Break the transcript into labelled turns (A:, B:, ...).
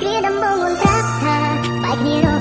A: គ្រាដំបងងងប្រាប់ថាបាយគ្នារ